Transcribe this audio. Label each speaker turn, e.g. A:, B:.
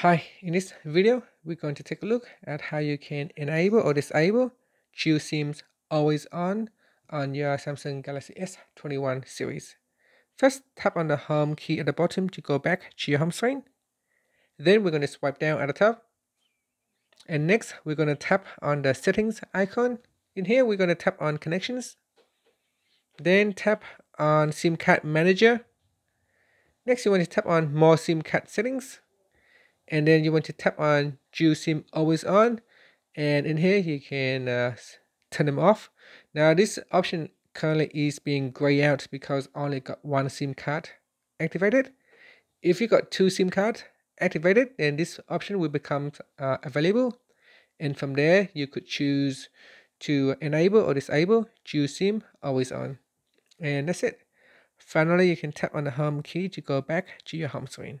A: Hi, in this video, we're going to take a look at how you can enable or disable Dual SIM's always on on your Samsung Galaxy S21 series. First, tap on the home key at the bottom to go back to your home screen. Then we're going to swipe down at the top. And next, we're going to tap on the settings icon. In here, we're going to tap on connections. Then tap on SIM card manager. Next, you want to tap on more SIM card settings and then you want to tap on Dual SIM always on and in here you can uh, turn them off. Now this option currently is being grayed out because only got one SIM card activated. If you got two SIM cards activated then this option will become uh, available. And from there you could choose to enable or disable Dual SIM always on. And that's it. Finally you can tap on the home key to go back to your home screen